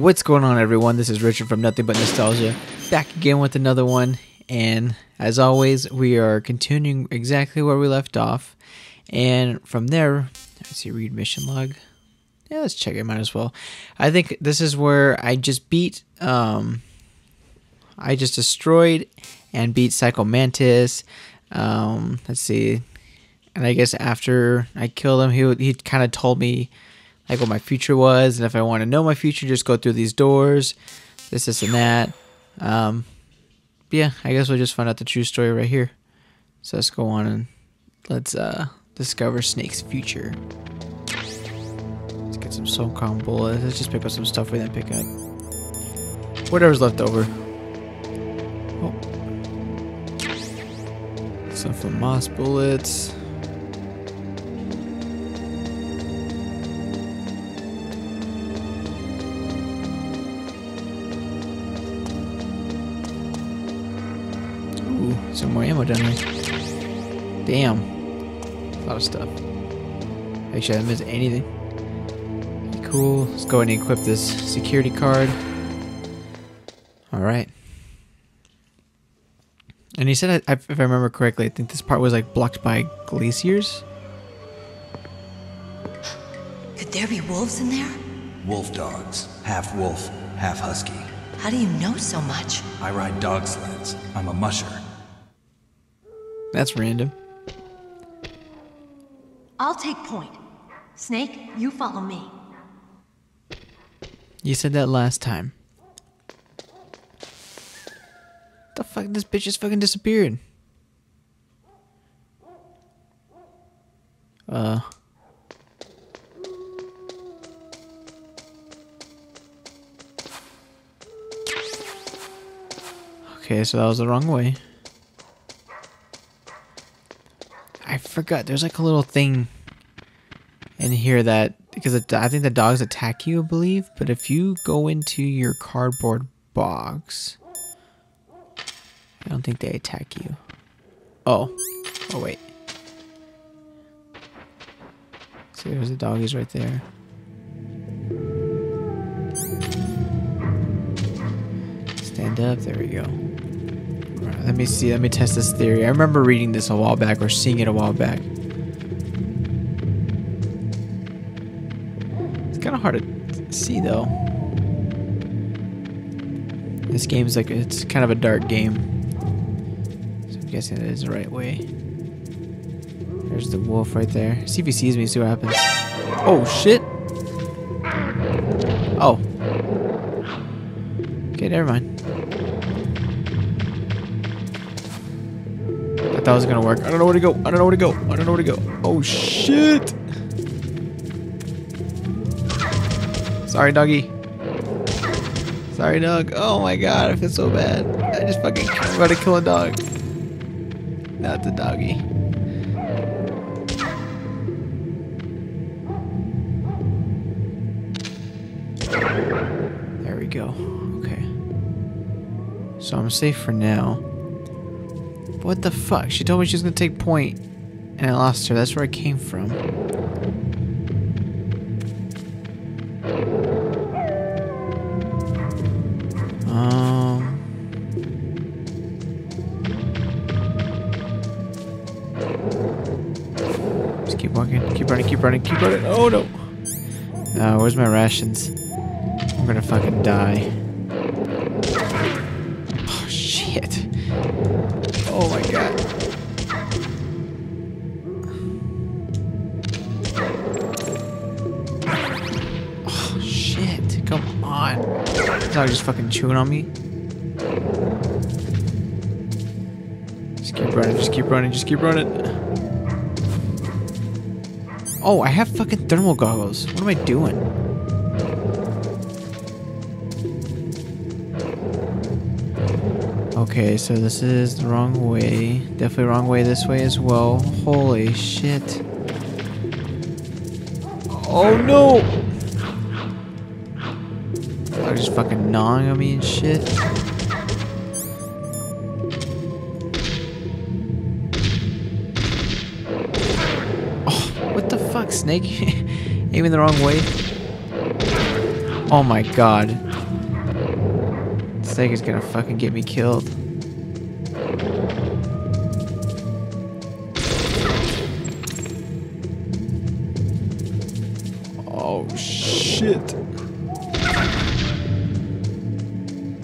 What's going on, everyone? This is Richard from Nothing But Nostalgia, back again with another one. And as always, we are continuing exactly where we left off. And from there, let's see, read mission log. Yeah, let's check it. Might as well. I think this is where I just beat. Um, I just destroyed and beat Psycho Mantis. Um, let's see. And I guess after I killed him, he he kind of told me like what my future was, and if I want to know my future, just go through these doors, this, this, and that. Um, yeah, I guess we'll just find out the true story right here. So let's go on and let's uh, discover Snake's future. Let's get some soul SOCOM bullets. Let's just pick up some stuff we didn't pick up. Whatever's left over. Oh. Some FAMAS bullets. Some more ammo down here. Damn. A lot of stuff. Actually, I didn't miss anything. Okay, cool. Let's go ahead and equip this security card. Alright. And he said, if I remember correctly, I think this part was like blocked by glaciers. Could there be wolves in there? Wolf dogs. Half wolf, half husky. How do you know so much? I ride dog sleds. I'm a musher. That's random. I'll take point. Snake, you follow me. You said that last time. The fuck? This bitch just fucking disappeared. Uh. Okay, so that was the wrong way. I forgot. There's like a little thing in here that because it, I think the dogs attack you, I believe. But if you go into your cardboard box, I don't think they attack you. Oh, oh wait. See, there's the doggies right there. Stand up. There we go. Let me see. Let me test this theory. I remember reading this a while back or seeing it a while back. It's kind of hard to see though. This game is like it's kind of a dark game. So I'm guessing it is the right way. There's the wolf right there. See if he sees me. See what happens. Oh shit. Oh. Okay, never mind. It was gonna work. I don't know where to go. I don't know where to go. I don't know where to go. Oh shit! Sorry, doggy. Sorry, dog. Oh my god, I feel so bad. I just fucking I'm about to kill a dog. Not the doggy. There we go. Okay. So I'm safe for now. What the fuck? She told me she was gonna take point, and I lost her. That's where I came from. Um. Just keep walking, keep running, keep running, keep running. Oh no! Uh, where's my rations? I'm gonna fucking die. Dog just fucking chewing on me. Just keep running, just keep running, just keep running. Oh, I have fucking thermal goggles. What am I doing? Okay, so this is the wrong way. Definitely wrong way this way as well. Holy shit. Oh no! Gnawing on me and shit. Oh, what the fuck, Snake? Aiming the wrong way? Oh my god. Thing is gonna fucking get me killed. Oh shit.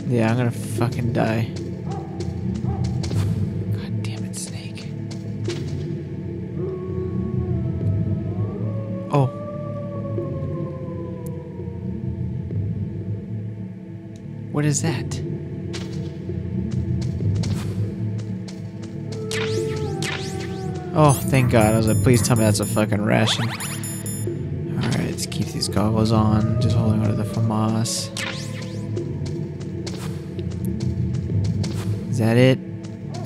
Yeah, I'm gonna fucking die. God damn it, Snake. Oh. What is that? Oh, thank God. I was like, please tell me that's a fucking ration. Alright, let's keep these goggles on. Just holding onto the FAMAS. Is that it?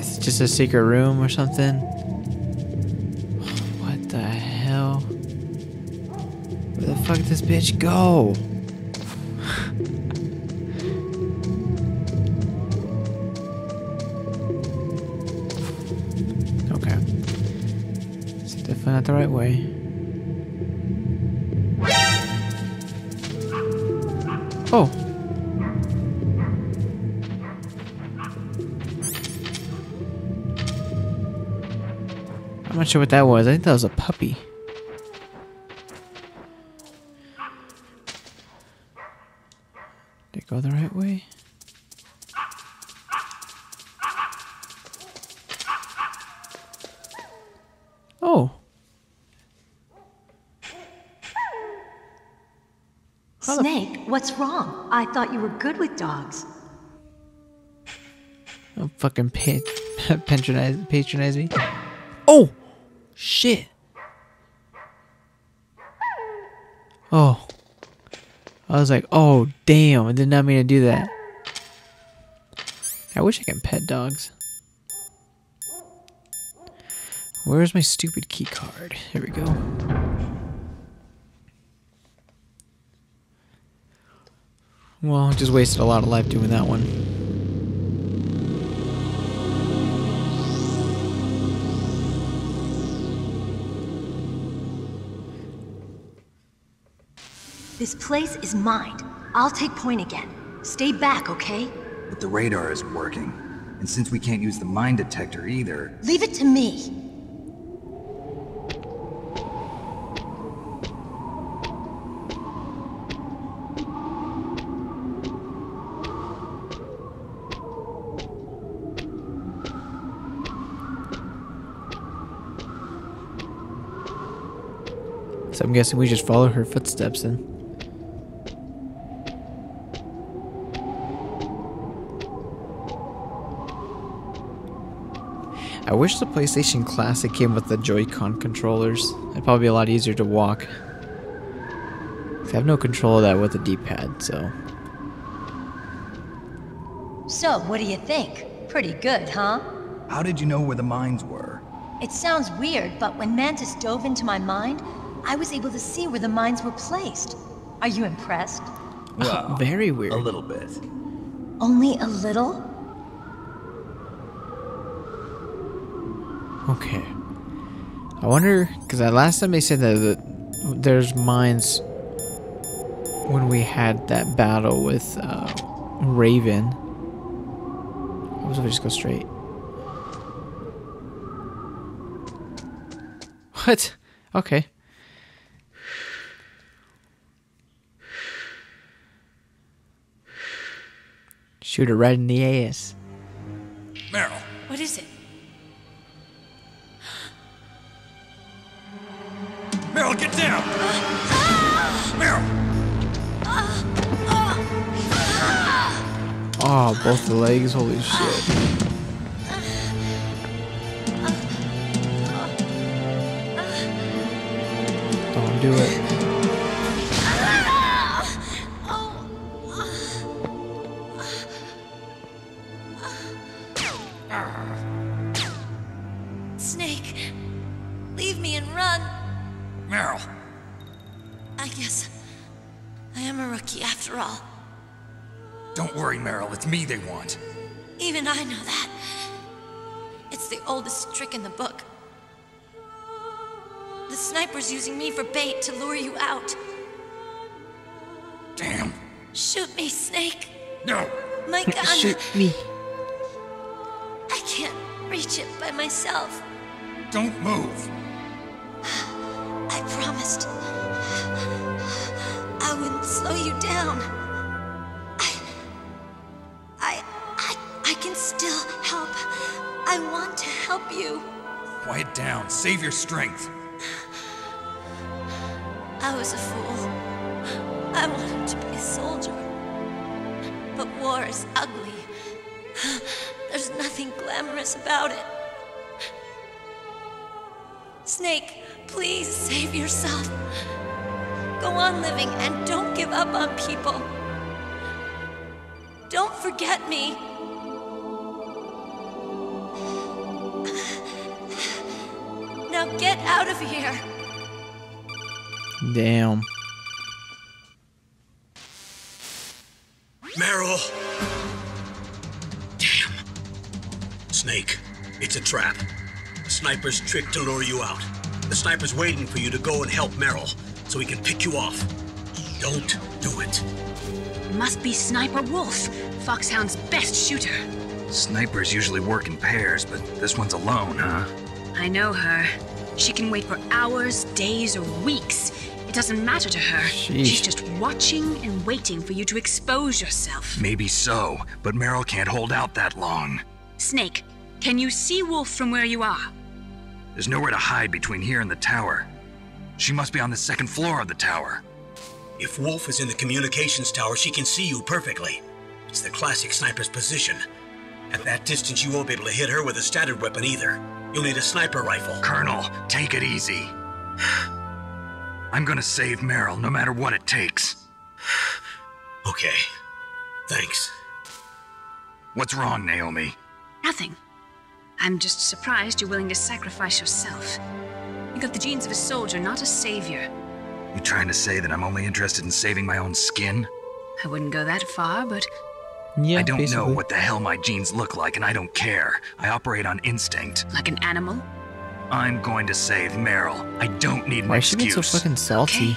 It's just a secret room or something? What the hell? Where the fuck did this bitch go? I'm not sure what that was. I think that was a puppy. Did it go the right way? Oh. Snake, what's wrong? I thought you were good with dogs. Don't fucking pa- patronize, patronize me. Oh! Shit. Oh. I was like, oh, damn. I did not mean to do that. I wish I could pet dogs. Where's my stupid key card? Here we go. Well, just wasted a lot of life doing that one. This place is mine. I'll take point again. Stay back, okay? But the radar isn't working. And since we can't use the mine detector either, Leave it to me. So I'm guessing we just follow her footsteps then. Wish the PlayStation Classic came with the Joy-Con controllers. It'd probably be a lot easier to walk. I have no control of that with the D-pad, so... So, what do you think? Pretty good, huh? how did you know where the mines were? It sounds weird, but when Mantis dove into my mind, I was able to see where the mines were placed. Are you impressed? Well, Very weird. a little bit. Only a little? Okay. I wonder, because last time they said that the, there's mines when we had that battle with uh, Raven. What if we just go straight? What? Okay. Shoot her right in the ass. Meryl, What is it? Meryl, get down! Meryl! Oh, ah, both the legs. Holy shit. Don't do it. Rookie all. Don't worry, Meryl. It's me they want. Even I know that. It's the oldest trick in the book. The sniper's using me for bait to lure you out. Damn. Shoot me, Snake. No! My gun. Shoot me. I can't reach it by myself. Don't move! I promised. Slow you down. I. I. I, I can still help. I want to help you. Quiet down. Save your strength. I was a fool. I wanted to be a soldier. But war is ugly. There's nothing glamorous about it. Snake, please save yourself. Go on living and don't give up on people. Don't forget me. Now get out of here. Damn. Meryl! Damn. Snake, it's a trap. The sniper's trick to lure you out. The sniper's waiting for you to go and help Meryl so he can pick you off. Don't do it. It must be Sniper Wolf, Foxhound's best shooter. Snipers usually work in pairs, but this one's alone, huh? I know her. She can wait for hours, days, or weeks. It doesn't matter to her. Sheesh. She's just watching and waiting for you to expose yourself. Maybe so, but Meryl can't hold out that long. Snake, can you see Wolf from where you are? There's nowhere to hide between here and the tower. She must be on the second floor of the tower. If Wolf is in the communications tower, she can see you perfectly. It's the classic sniper's position. At that distance, you won't be able to hit her with a standard weapon either. You'll need a sniper rifle. Colonel, take it easy. I'm gonna save Meryl no matter what it takes. Okay. Thanks. What's wrong, Naomi? Nothing. I'm just surprised you're willing to sacrifice yourself. You got the genes of a soldier, not a savior. You trying to say that I'm only interested in saving my own skin? I wouldn't go that far, but Yeah, I don't basically. know what the hell my genes look like, and I don't care. I operate on instinct. like an animal? I'm going to save Meryl. I don't need an Why is she being excuse. so fucking salty? Okay.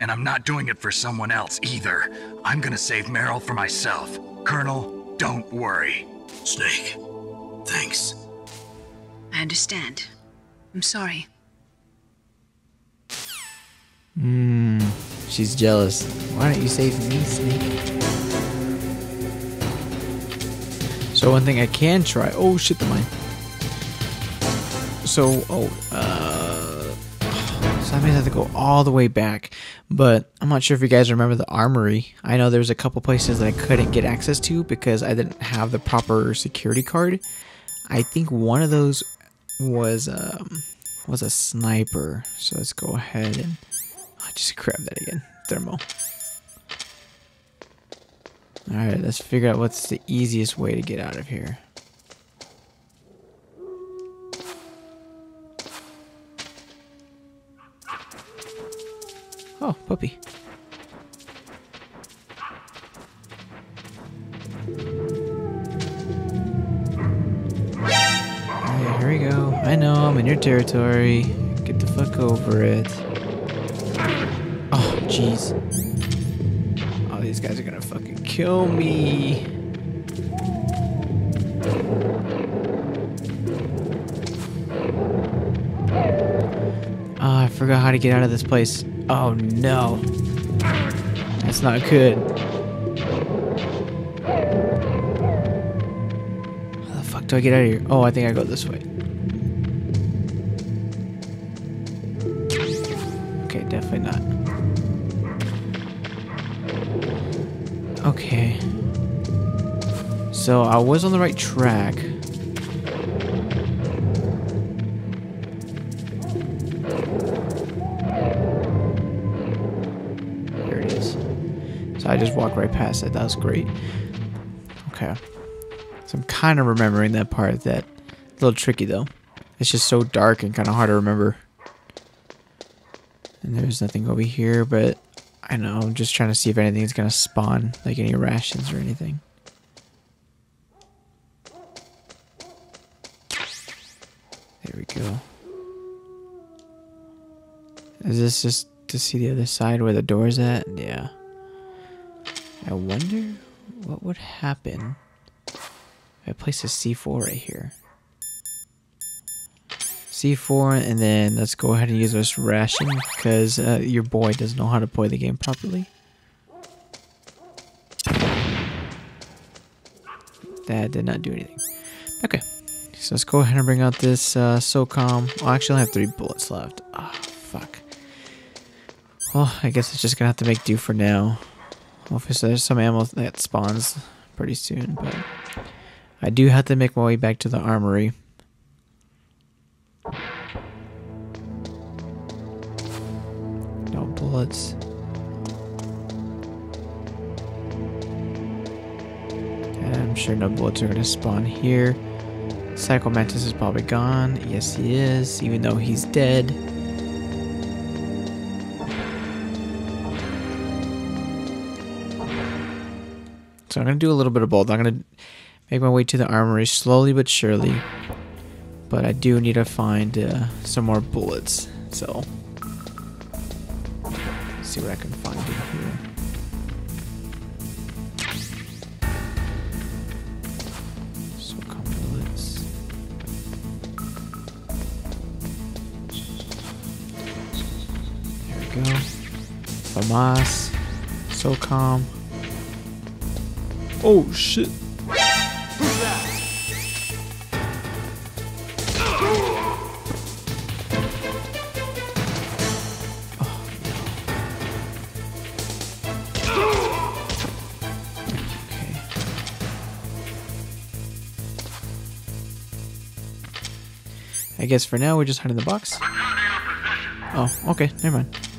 And I'm not doing it for someone else either. I'm gonna save Meryl for myself. Colonel, don't worry. Snake. Thanks. I understand. I'm sorry. Mmm. She's jealous. Why don't you save me, Snake? So one thing I can try. Oh shit, the mine. So oh uh. So I may have to go all the way back, but I'm not sure if you guys remember the armory. I know there's a couple places that I couldn't get access to because I didn't have the proper security card. I think one of those was um was a sniper. So let's go ahead and Ah, just grab that again. Thermal. Alright, let's figure out what's the easiest way to get out of here. Oh, puppy. Alright, here we go. I know, I'm in your territory. Get the fuck over it. Oh, jeez. Oh, these guys are gonna fucking kill me. Oh, I forgot how to get out of this place. Oh no. That's not good. How the fuck do I get out of here? Oh, I think I go this way. So I was on the right track. There it is. So I just walked right past it. That was great. Okay. So I'm kind of remembering that part. That a little tricky though. It's just so dark and kind of hard to remember. And there's nothing over here, but I know. I'm just trying to see if anything's gonna spawn, like any rations or anything. We go. Is this just to see the other side where the door's at? Yeah. I wonder what would happen if I place a C4 right here. C4, and then let's go ahead and use this ration because uh, your boy doesn't know how to play the game properly. That did not do anything. Okay, so let's go ahead and bring out this uh, SOCOM. Oh, actually, I have three bullets left. Ah, oh, fuck. Well, I guess it's just gonna have to make do for now. Hopefully, there's some ammo that spawns pretty soon, but I do have to make my way back to the armory. No bullets. And I'm sure no bullets are gonna spawn here. Psycho Mantis is probably gone. Yes, he is, even though he's dead. So I'm going to do a little bit of both. I'm going to make my way to the armory slowly but surely. But I do need to find uh, some more bullets. So, see what I can find in here. FAMAS. SOCOM. Oh shit. Oh. I guess for now we're just hiding the box. Oh, okay, never mind.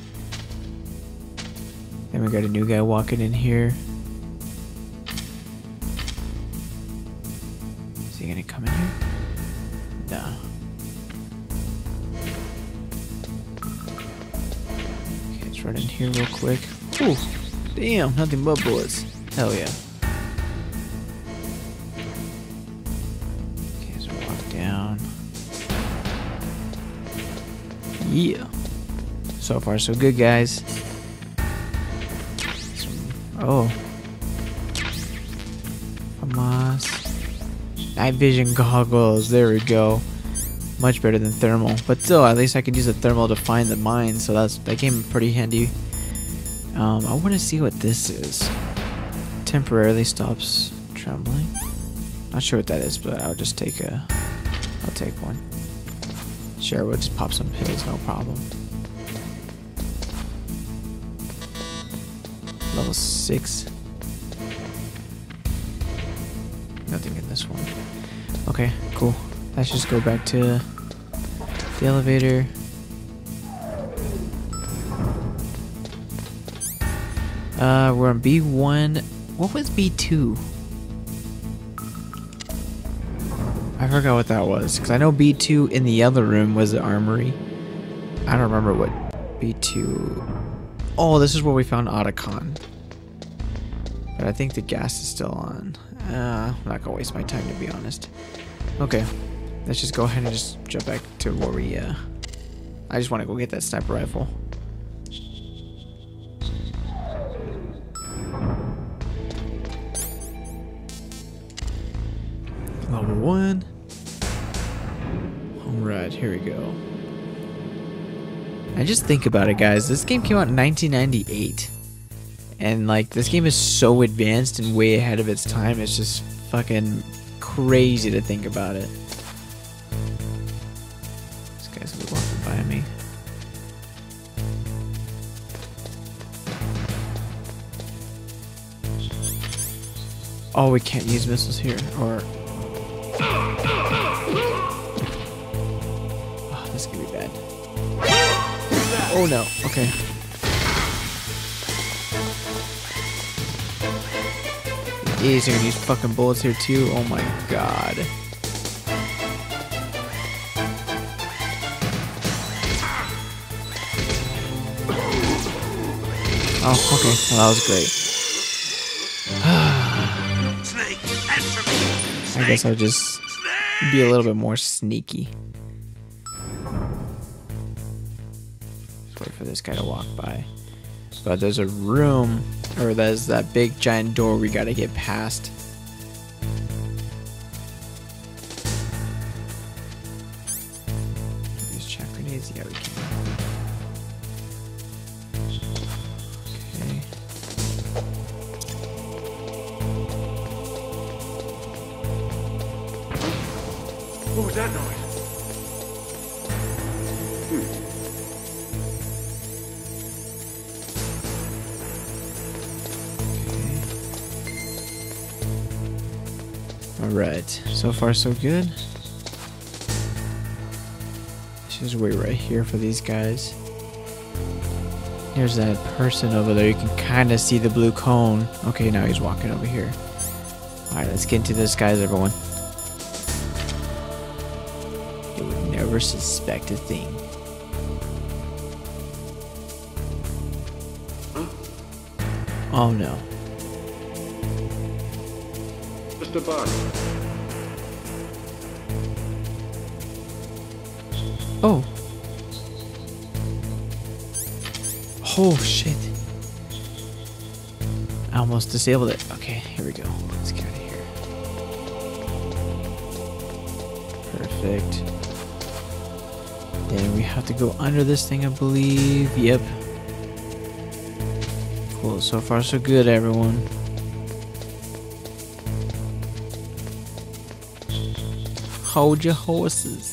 Got a new guy walking in here. Is he gonna come in here? No. Okay, let's run in here real quick. Ooh, damn, nothing but bullets. Hell yeah. Okay, so walk down. Yeah. So far, so good, guys. Oh. FAMAS. Night vision goggles. There we go. Much better than thermal. But still, at least I can use the thermal to find the mine. So that's that came pretty handy. Um, I want to see what this is. Temporarily stops trembling. Not sure what that is, but I'll just take a. I'll take one. Sure, we'll just pop some pills, no problem. Level 6. Nothing in this one. Okay, cool. Let's just go back to the elevator. Uh, we're on B1. What was B2? I forgot what that was because I know B2 in the other room was the armory. I don't remember what B2. Oh, this is where we found Otacon. But I think the gas is still on. Uh, I'm not gonna waste my time to be honest. Okay, let's just go ahead and just jump back to where we. Uh, I just want to go get that sniper rifle. Level one. Alright, here we go. I just think about it, guys. This game came out in 1998. And, like, this game is so advanced and way ahead of its time. It's just fucking crazy to think about it. This guy's gonna be walking by me. Oh, we can't use missiles here. Or Oh, this could be bad. Oh no, okay. Jeez, you're gonna use fucking bullets here too? Oh my god. Oh, okay. Well, that was great. I guess I'll just be a little bit more sneaky. Just wait for this guy to walk by. But there's a room, or there's that big giant door we gotta get past. Far so good. Let's just wait right here for these guys. There's that person over there. You can kind of see the blue cone. Okay, now he's walking over here. Alright, let's get into this, guys, everyone. You would never suspect a thing. Oh no. Mr. Bond. Oh. Oh shit. I almost disabled it. Okay, here we go. Let's get out of here. Perfect. Then we have to go under this thing, I believe. Yep. Cool. So far, so good, everyone. Hold your horses.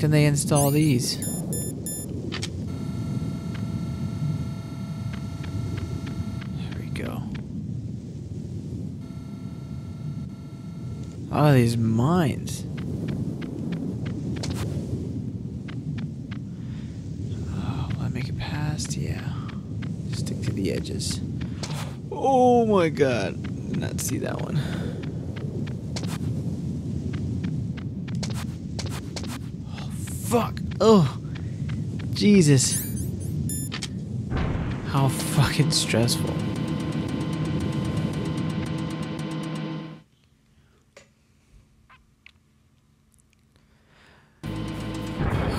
Did they install these? There we go. Oh, these mines. Oh, I make it past? Yeah. Stick to the edges. Oh my god. Did not see that one. Fuck. Oh, Jesus. How fucking stressful.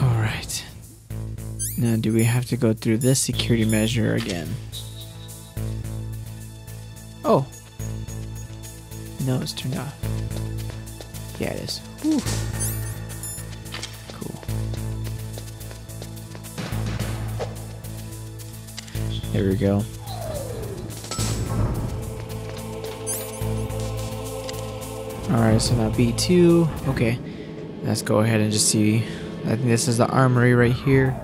Alright. Now, do we have to go through this security measure again? Oh. No, it's turned off. Yeah, it is. There we go. Alright, so now B2. Okay. Let's go ahead and just see. I think this is the armory right here.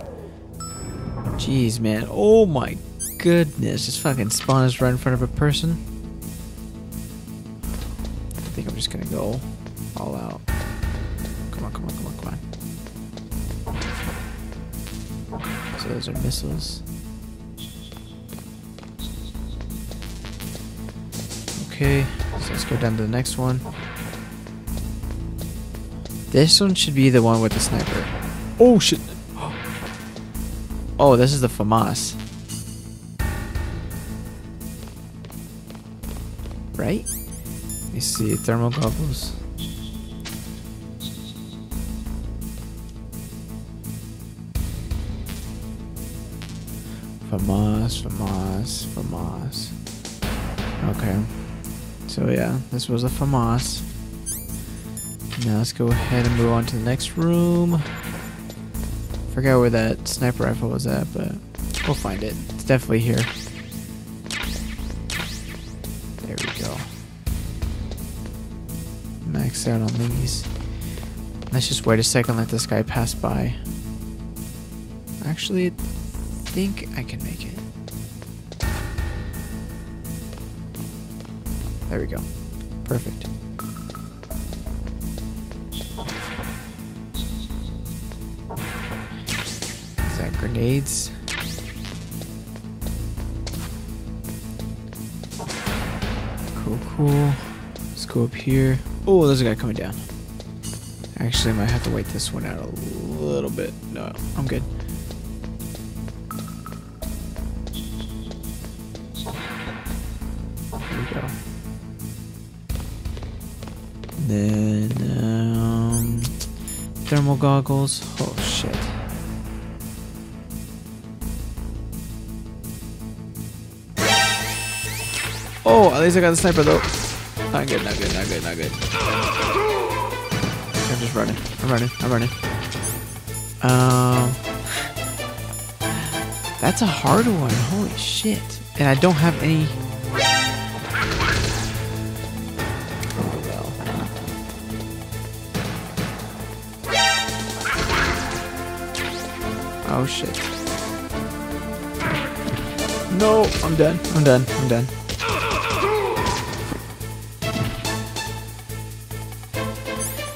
Jeez, man. Oh my goodness. Just fucking spawn us right in front of a person. I think I'm just gonna go all out. Come on, come on, come on, come on. So those are missiles. Let's go down to the next one. This one should be the one with the sniper. Oh shit! Oh, this is the FAMAS. Right? Let me see, thermal goggles. FAMAS, FAMAS, FAMAS. Okay. So yeah, this was a FAMAS. Now let's go ahead and move on to the next room. Forgot where that sniper rifle was at, but we'll find it. It's definitely here. There we go. Max out on these. Let's just wait a second, let this guy pass by. Actually, I think I can make it. There we go. Perfect. Is that grenades? Cool, cool. Let's go up here. Oh, there's a guy coming down. Actually, I might have to wait this one out a little bit. No, I'm good. Goggles. Oh, shit. Oh, at least I got the sniper though. Not good, not good, not good, not good. I'm just running. I'm running. I'm running. Um, that's a hard one. Holy shit! And I don't have any. Shit. No, I'm done. I'm done. I'm done.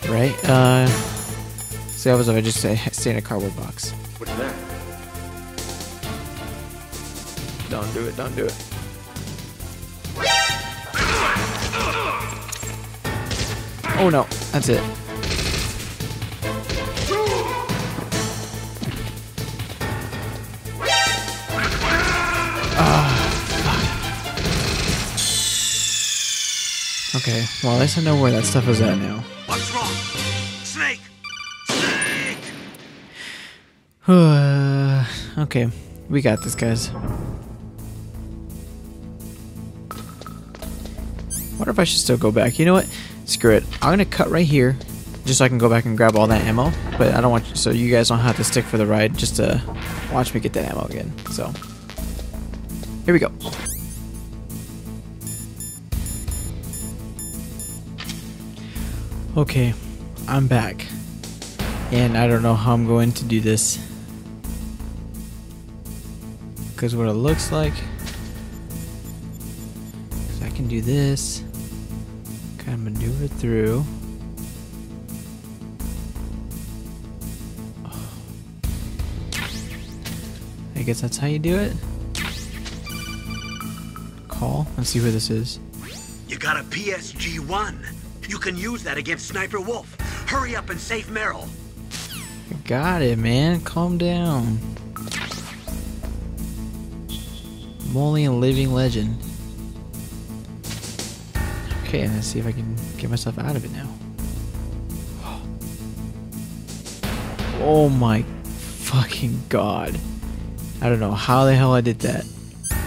Right? Uh. See, I was I just say stay in a cardboard box. What's that? Don't do it. Don't do it. Oh no, that's it. Okay, well at least I know where that stuff is at now. What's wrong? Snake! Snake! okay, we got this, guys. Wonder if I should still go back. You know what? Screw it. I'm gonna cut right here, just so I can go back and grab all that ammo. But I don't want you, so you guys don't have to stick for the ride just to watch me get that ammo again. So here we go. Okay, I'm back. And I don't know how I'm going to do this. Because what it looks like I can do this, kind of maneuver through. I guess that's how you do it. Call and see who this is. You got a PSG 1. You can use that against Sniper Wolf. Hurry up and save Meryl. Got it, man. Calm down. I'm only a living legend. Okay, let's see if I can get myself out of it now. Oh my fucking god. I don't know how the hell I did that.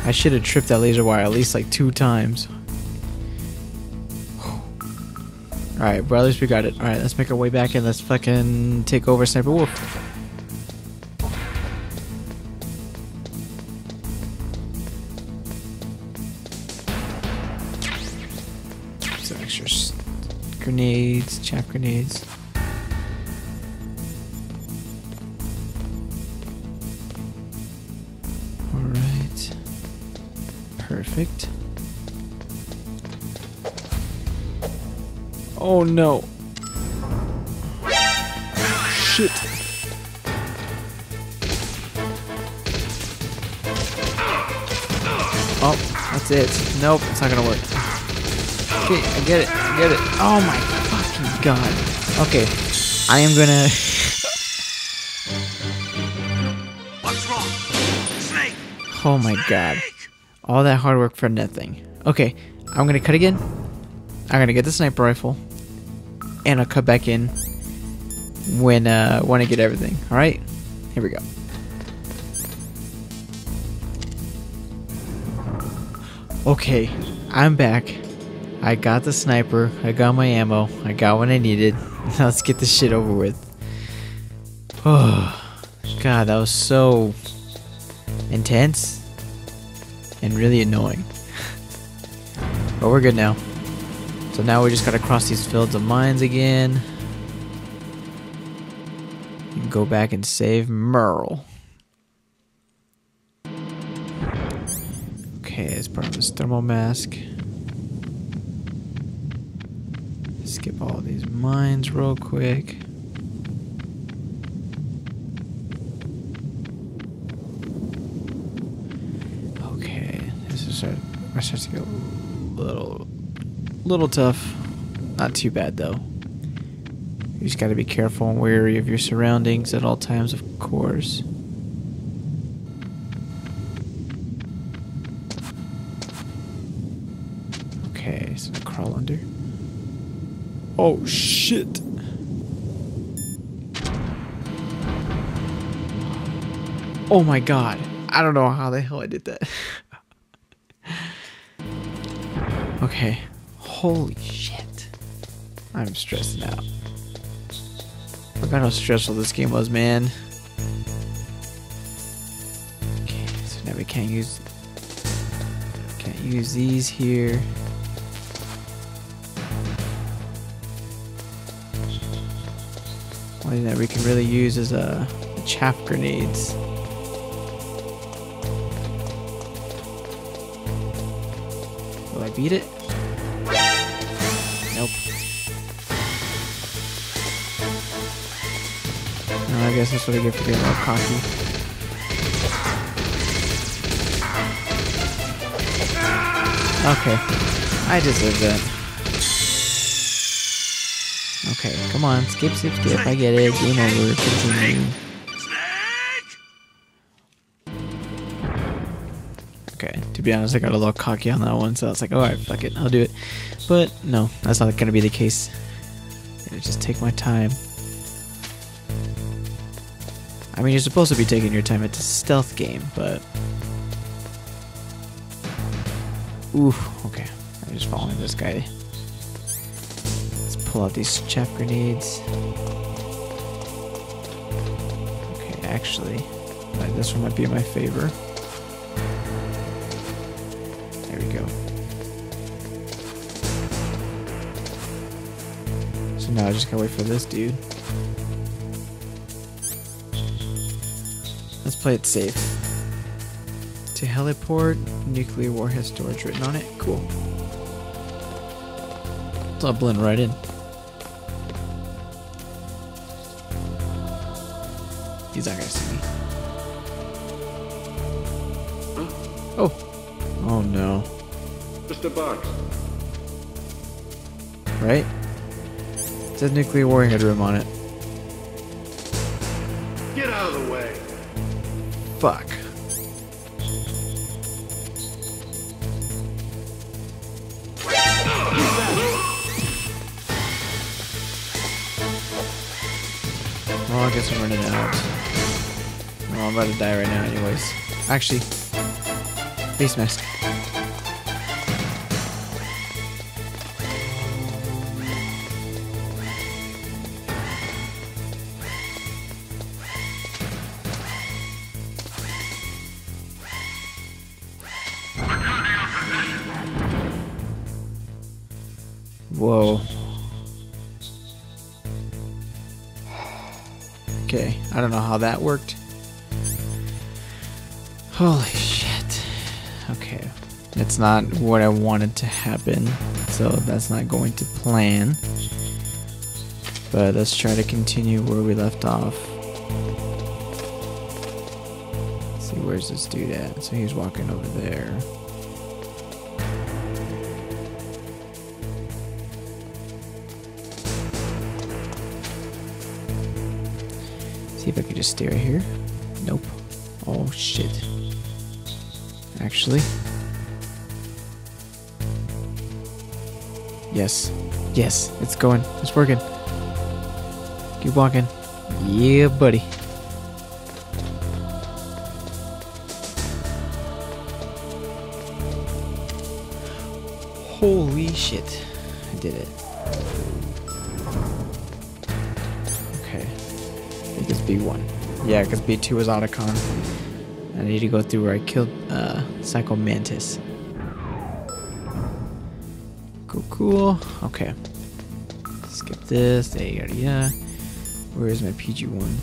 I should have tripped that laser wire at least like two times. Alright, bro, at least we got it. Alright, let's make our way back and let's fucking take over Sniper Wolf. Some extra grenades, chaff grenades. Alright. Perfect. Oh no. Shit. Oh, that's it. Nope, it's not gonna work. Okay, I get it. I get it. Oh my fucking god. Okay, I am gonna. What's wrong? Snake! Oh my god. All that hard work for nothing. Okay, I'm gonna cut again. I'm gonna get the sniper rifle, and I'll cut back in when uh when I get everything. All right, here we go. Okay, I'm back. I got the sniper. I got my ammo. I got what I needed. Now let's get this shit over with. Oh, God, that was so intense and really annoying. But we're good now. So now we just gotta cross these fields of mines again. And go back and save Meryl. Okay, as part of this thermal mask. Skip all these mines real quick. Okay, this is start, I start to get a little Little tough. Not too bad though. You just gotta be careful and wary of your surroundings at all times, of course. Okay, so crawl under. Oh shit! Oh my god. I don't know how the hell I did that. okay. Holy shit. I'm stressing out. Forgot how stressful this game was, man. Okay, so now we can't use can't use these here. Only thing that we can really use is uh, chaff grenades. Will I beat it? I guess that's what I get for being all cocky. Okay. I deserve that. Okay, come on. Skip, skip, skip. I get it. Game over. Continue. Okay, to be honest, I got a little cocky on that one, so I was like, alright, fuck it, I'll do it. But no, that's not gonna be the case. I'm gonna just take my time. I mean, you're supposed to be taking your time. It's a stealth game, but. Oof, okay. I'm just following this guy. Let's pull out these chaff grenades. Okay, actually, uh, this one might be in my favor. There we go. So now I just gotta wait for this dude. Play it safe. To heliport, nuclear warhead storage written on it. Cool. So I'll blend right in. He's not gonna see me. Oh. Oh no. Just a box. Right? It says nuclear warhead room on it. Fuck. Well, I guess I'm running out. Well, I'm about to die right now anyways. Actually, face mask. Whoa. Okay, I don't know how that worked. Holy shit. Okay. It's not what I wanted to happen, so that's not going to plan. But let's try to continue where we left off. Let's see, where's this dude at? So he's walking over there. See if I can just stay right here. Nope. Oh shit. Actually. Yes. Yes, it's going. It's working. Keep walking. Yeah, buddy. Holy shit. I did it. B1. Yeah, because B2 was Otacon. I need to go through where I killed uh, Psycho Mantis. Cool, cool. Okay. Skip this. There. Yeah. Where is my PG1?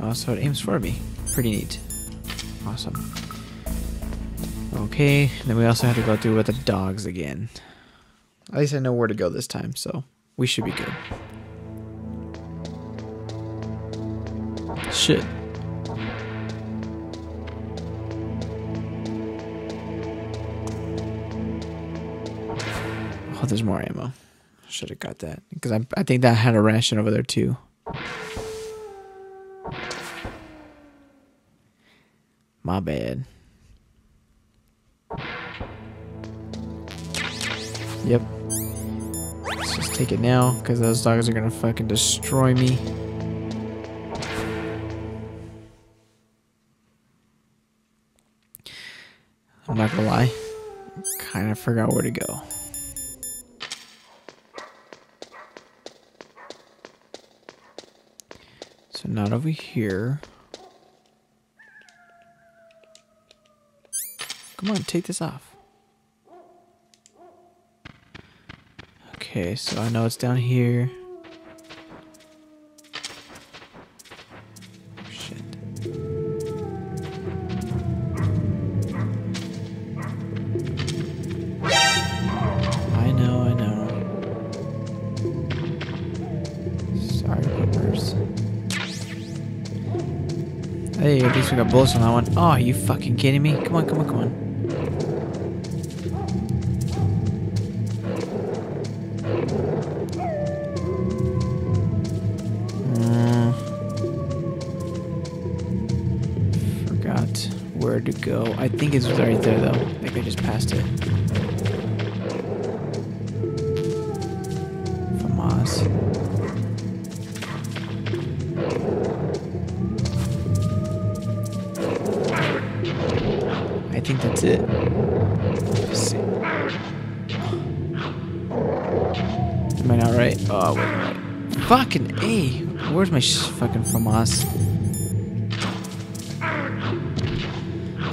Oh, so it aims for me. Pretty neat. Awesome. Okay, then we also have to go through with the dogs again. At least I know where to go this time, so we should be good. Shit. Oh, there's more ammo. Should have got that. Because I, I think that had a ration over there too. My bad. Yep. Take it now because those dogs are gonna fucking destroy me. I'm not gonna lie. Kind of forgot where to go. So not over here. Come on, take this off. Okay, so I know it's down here. Shit. I know, I know. Sorry, Whippers. Hey, at least we got bullets on that one. Oh, are you fucking kidding me? Come on, come on, come on. Forgot where to go. I think it's right there though. I think I just passed it. FAMAS. I think that's it. Am I not right? Oh, wait. Fucking A. Where's my fucking FAMAS?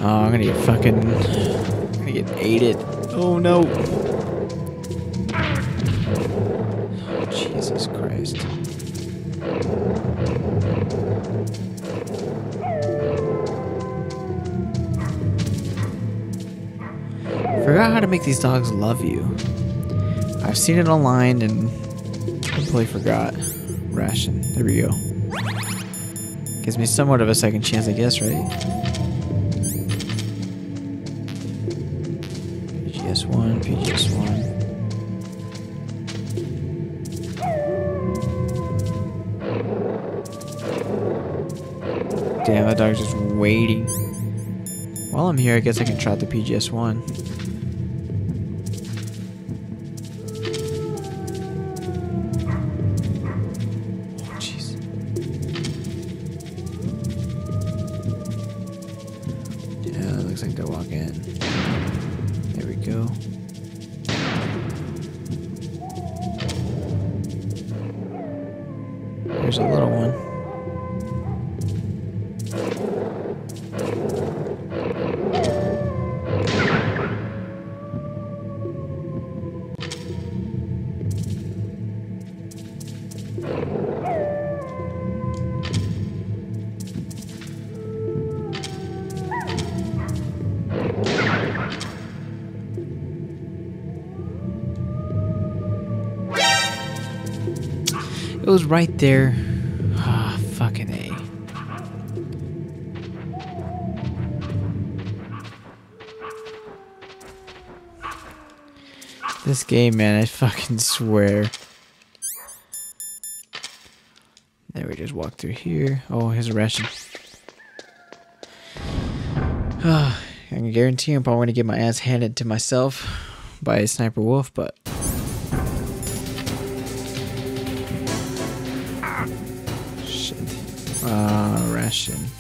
Oh, I'm gonna get fucking. I'm gonna get aided. Oh no. Oh, Jesus Christ. Forgot how to make these dogs love you. I've seen it online and completely forgot. Ration. There we go. Gives me somewhat of a second chance, I guess, right? Waiting. While I'm here, I guess I can try the PGS1. Was right there. Ah, fucking A. This game, man, I fucking swear. There we just walk through here. Oh, here's a ration. Ah, I can guarantee I'm probably going to get my ass handed to myself by a sniper wolf, but Uh,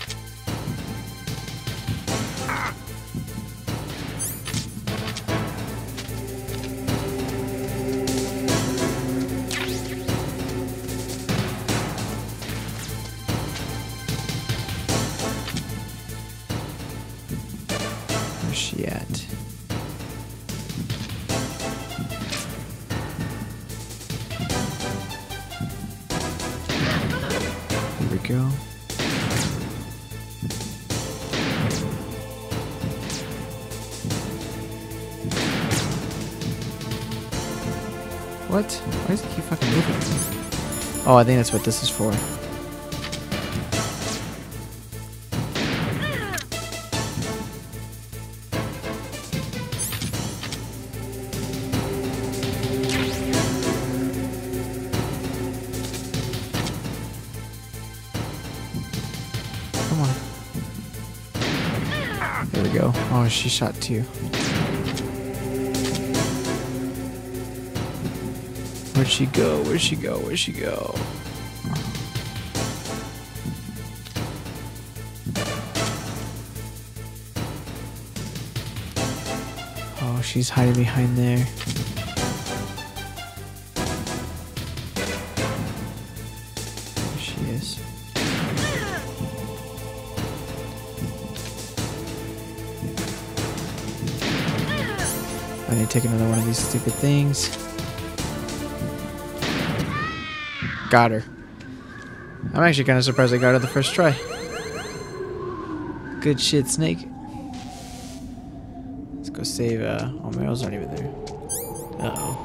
Oh, I think that's what this is for. Come on. There we go. Oh, she shot too. Where'd she go? Where'd she go? Where'd she go? Oh, she's hiding behind there. There she is. I need to take another one of these stupid things. Got her. I'm actually kind of surprised I got her the first try. Good shit, Snake. Let's go save, uh, oh, Meryl's not even there. Uh-oh.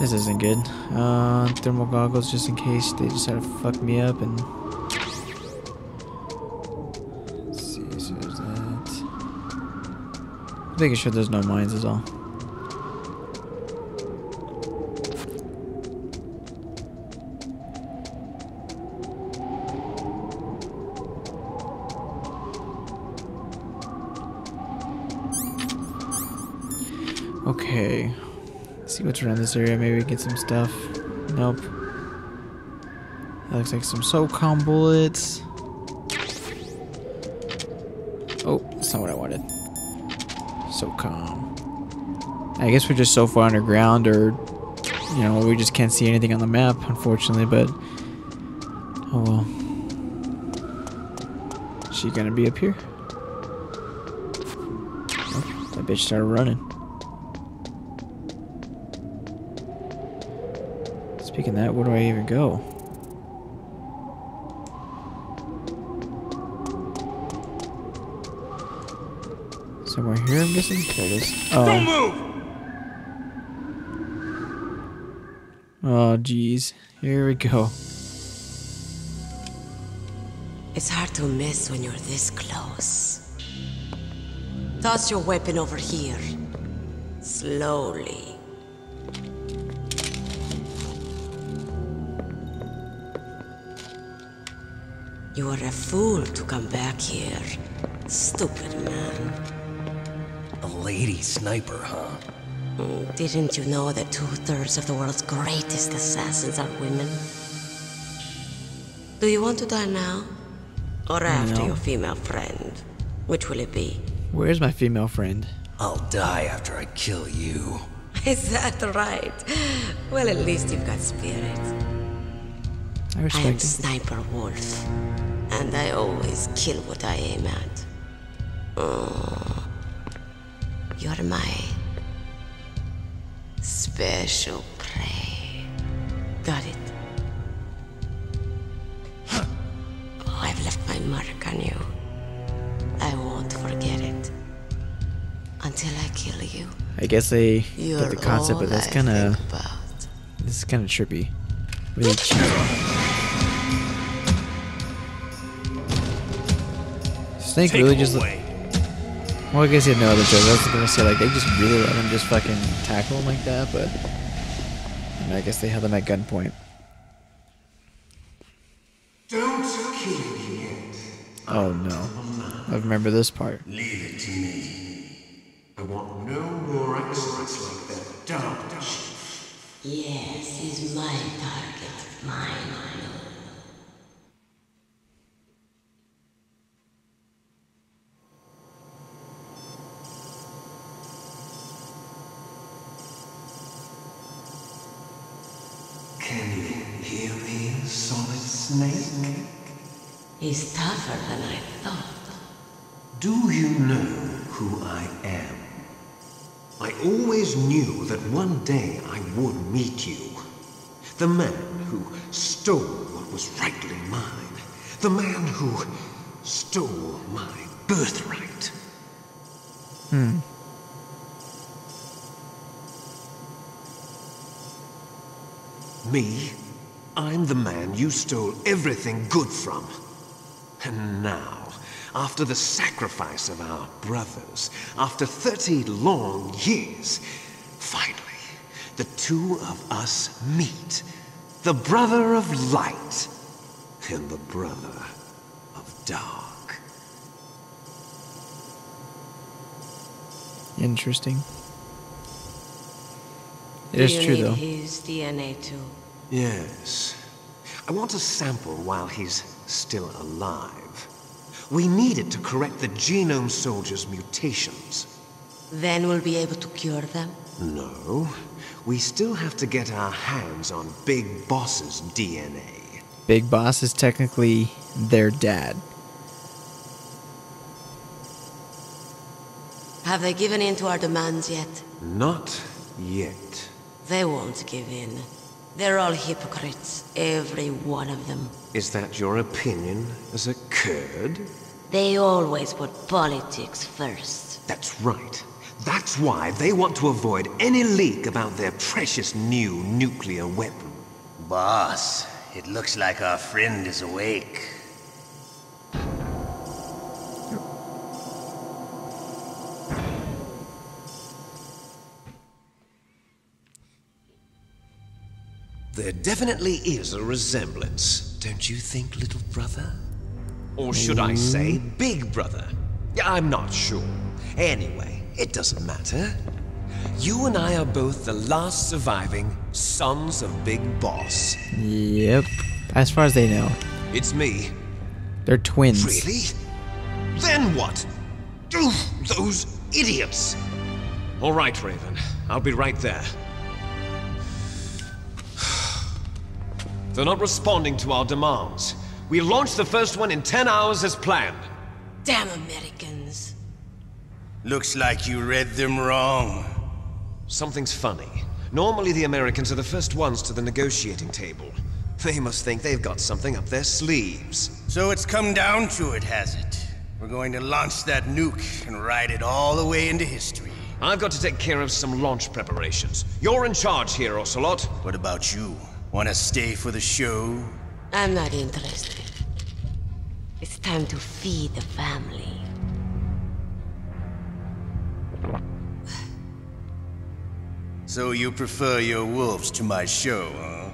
This isn't good. Uh, thermal goggles just in case they decide to fuck me up and... Let's see, so there's that. Making sure there's no mines is all. Okay. Around this area. Maybe get some stuff. Nope. That looks like some SOCOM bullets. Oh, that's not what I wanted. SOCOM. I guess we're just so far underground, or, you know, we just can't see anything on the map, unfortunately, but. Oh well. Is she gonna be up here? Oh, that bitch started running. Speaking of that, where do I even go? Somewhere here, I'm guessing? There it is. Oh. Don't Oh, move! oh, jeez. Here we go. It's hard to miss when you're this close. Toss your weapon over here. Slowly. You are a fool to come back here. Stupid man. A lady sniper, huh? Didn't you know that two-thirds of the world's greatest assassins are women? Do you want to die now? Or after No. your female friend? Which will it be? Where's my female friend? I'll die after I kill you. Is that right? Well, at least you've got spirit. I I am respect it. Sniper Wolf, and I always kill what I aim at. Oh, you're my special prey. Got it. Oh, I've left my mark on you. I won't forget it until I kill you. I guess they You're get the concept, but that's kind of this is kind of trippy. Really cheap. Snake Take really just. away. Well, I guess he had no other choice. I was gonna say like they just really let him just fucking tackle him like that, but I, mean, I guess they held him at gunpoint. Don't kill me yet. Oh no, I remember this part. Leave it to me. I want no more accidents like that. Don't. Yes, he's my target. Mine. Can you hear me, Solid Snake? He's tougher than I thought. Do you know who I am? I always knew that one day I would meet you. The man who stole what was rightly mine. The man who stole my birthright. Hmm. Me? I'm the man you stole everything good from. And now, after the sacrifice of our brothers, after 30 long years, finally, the two of us meet. The brother of light and the brother of dark. Interesting. It Do is you true though. his DNA too? Yes. I want a sample while he's still alive. We need it to correct the genome soldier's mutations. Then we'll be able to cure them? No. We still have to get our hands on Big Boss's DNA. Big Boss is technically their dad. Have they given in to our demands yet? Not yet. They won't give in. They're all hypocrites, every one of them. Is that your opinion as a Kurd? They always put politics first. That's right. That's why they want to avoid any leak about their precious new nuclear weapon. Boss, it looks like our friend is awake. There definitely is a resemblance, don't you think, little brother? Or should I say, mm. big brother? I'm not sure. Anyway, it doesn't matter. You and I are both the last surviving sons of Big Boss. Yep. As far as they know, It's me. they're twins. Really? Then what? Oof, those idiots! All right, Raven. I'll be right there. They're not responding to our demands. We launched the first one in 10 hours as planned. Damn Americans. Looks like you read them wrong. Something's funny. Normally the Americans are the first ones to the negotiating table. They must think they've got something up their sleeves. So it's come down to it, has it? We're going to launch that nuke and ride it all the way into history. I've got to take care of some launch preparations. You're in charge here, Ocelot. What about you? Want to stay for the show? I'm not interested. It's time to feed the family. So you prefer your wolves to my show, huh?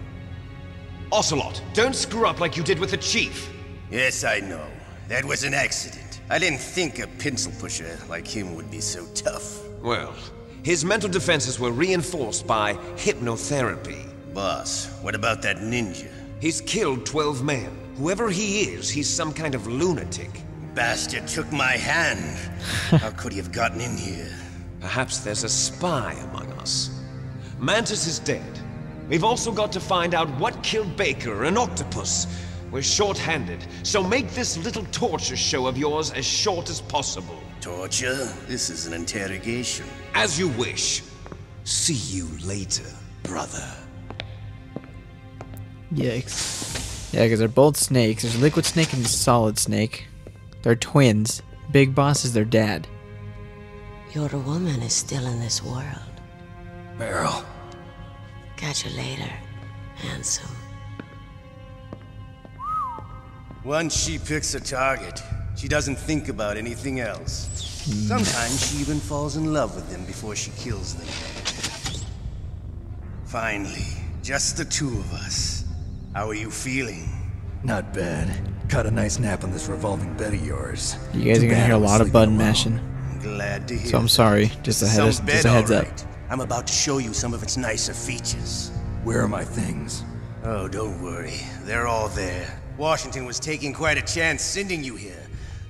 Ocelot, don't screw up like you did with the chief. Yes, I know. That was an accident. I didn't think a pencil pusher like him would be so tough. Well, his mental defenses were reinforced by hypnotherapy. Boss, what about that ninja? He's killed 12 men. Whoever he is, he's some kind of lunatic. Bastard took my hand. How could he have gotten in here? Perhaps there's a spy among us. Mantis is dead. We've also got to find out what killed Baker and Octopus. We're short-handed, so make this little torture show of yours as short as possible. Torture? This is an interrogation. As you wish. See you later, brother. Yikes. Yeah, because they're both snakes. There's Liquid Snake and Solid Snake. They're twins. Big Boss is their dad. Your woman is still in this world. Meryl. Catch you later, handsome. Once she picks a target, she doesn't think about anything else. Mm. Sometimes she even falls in love with them before she kills them. Finally, just the two of us. How are you feeling? Not bad. Caught a nice nap on this revolving bed of yours. You guys Too are gonna hear a lot of sleeping button alone. mashing. Glad to hear. So I'm sorry. Just a, head, Some just a heads all up. I'm about to show you some of its nicer features. Where are my things? Oh, don't worry. They're all there. Washington was taking quite a chance sending you here.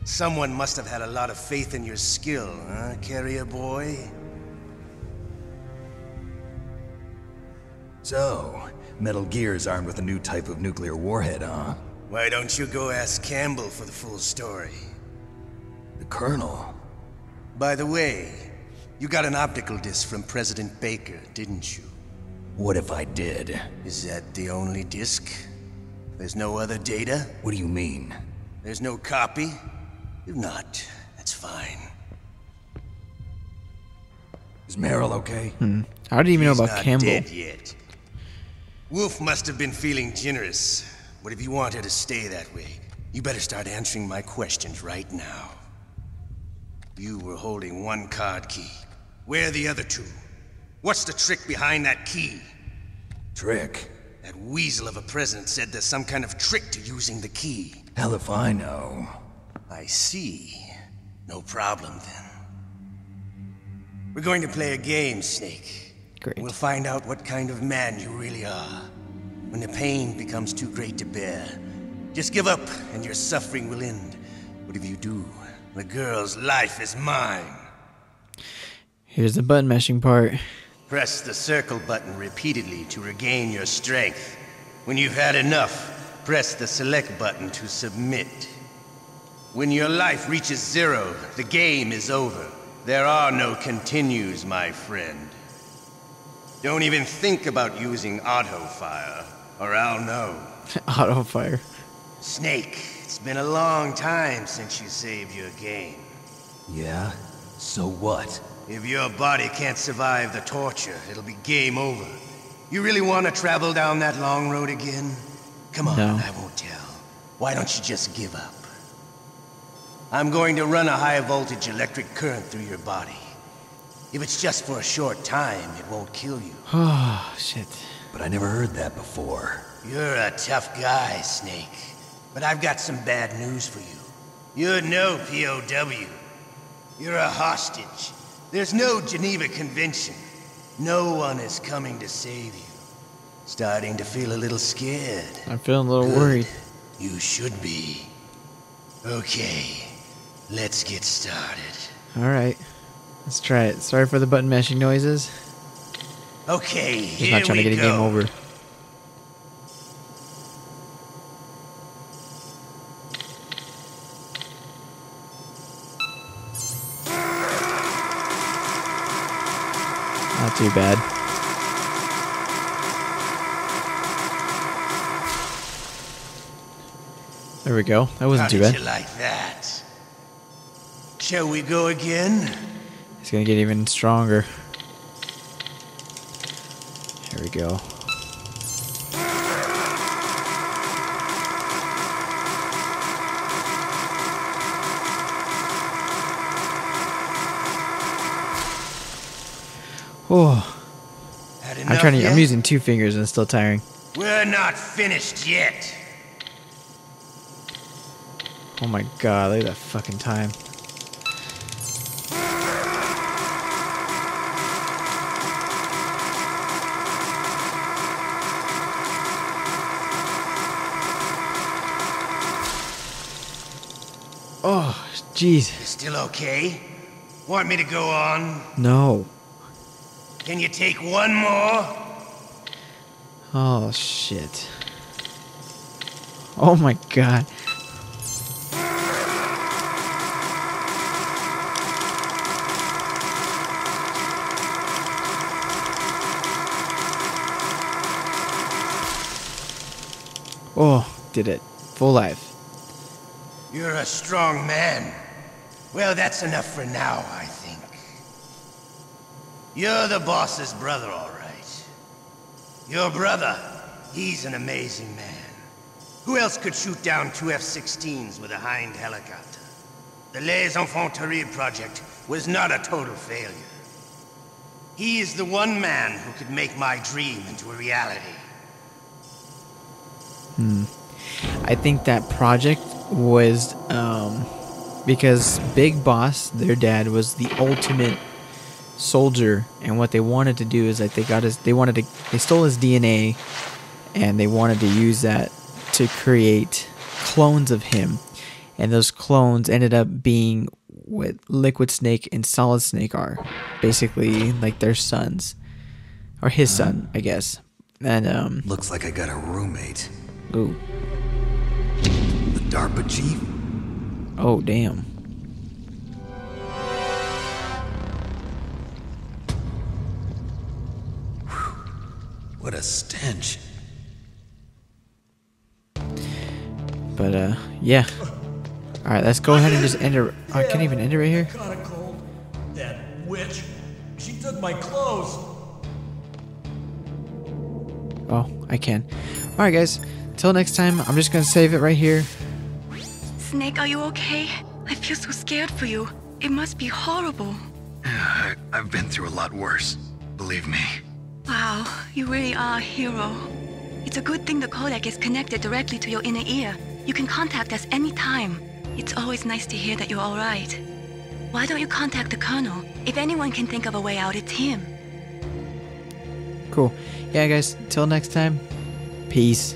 Someone must have had a lot of faith in your skill, huh, carrier boy? So, Metal Gear's armed with a new type of nuclear warhead, huh? Why don't you go ask Campbell for the full story? The Colonel. By the way, you got an optical disc from President Baker, didn't you? What if I did? Is that the only disc? There's no other data? What do you mean? There's no copy? If not, that's fine. Is Meryl okay? Hmm. How did you even know about not Campbell? dead yet. Wolf must have been feeling generous. But if you want her to stay that way, you better start answering my questions right now. You were holding one card key. Where are the other two? What's the trick behind that key? Trick? That weasel of a president said there's some kind of trick to using the key. Hell if I know. I see. No problem then. We're going to play a game, Snake. Great. We'll find out what kind of man you really are. When the pain becomes too great to bear, just give up and your suffering will end. But if you do, the girl's life is mine. Here's the button mashing part. Press the circle button repeatedly to regain your strength. When you've had enough, press the select button to submit. When your life reaches zero, the game is over. There are no continues, my friend. Don't even think about using auto fire, or I'll know. Auto fire. Snake, it's been a long time since you saved your game. Yeah? So what? If your body can't survive the torture, it'll be game over. You really want to travel down that long road again? Come on, No. I won't tell. Why don't you just give up? I'm going to run a high voltage electric current through your body. If it's just for a short time, it won't kill you. Oh, shit. But I never heard that before. You're a tough guy, Snake. But I've got some bad news for you. You're no POW. You're a hostage. There's no Geneva Convention. No one is coming to save you. Starting to feel a little scared. I'm feeling a little Good. worried. You should be. Okay, let's get started. Alright. Let's try it. Sorry for the button mashing noises. Okay, Just here not trying we to get a game over. Not too bad. There we go. That wasn't How too bad. you like that? Shall we go again? It's gonna get even stronger. Here we go. Oh, I'm trying to. yet? I'm using two fingers and it's still tiring. We're not finished yet. Oh my god, look at that fucking time. Jeez. You still okay? Want me to go on? No. Can you take one more? Oh, shit. Oh my god. Oh, did it. Full life. You're a strong man. Well, that's enough for now, I think. You're the boss's brother, all right. Your brother, he's an amazing man. Who else could shoot down two F-16s with a Hind helicopter? The Les Enfants Terribles project was not a total failure. He is the one man who could make my dream into a reality. Hmm. I think that project was um, because Big Boss, their dad, was the ultimate soldier, and what they wanted to do is like they got his, they wanted to, they stole his DNA, and they wanted to use that to create clones of him, and those clones ended up being what Liquid Snake and Solid Snake are, basically like their sons, or his son, I guess, and um. Looks like I got a roommate. Ooh. The DARPA chief? Oh, damn. What a stench. But, uh, yeah. Alright, let's go ahead and just end it. Oh, I can't even end it right here. Caught cold. That witch. She took my clothes. Oh, I can. Alright, guys. Till next time, I'm just gonna save it right here. Snake, are you okay? I feel so scared for you. It must be horrible. I, I've been through a lot worse. Believe me. Wow, you really are a hero. It's a good thing the codec is connected directly to your inner ear. You can contact us anytime. It's always nice to hear that you're alright. Why don't you contact the Colonel? If anyone can think of a way out, it's him. Cool. Yeah, guys, till next time, peace.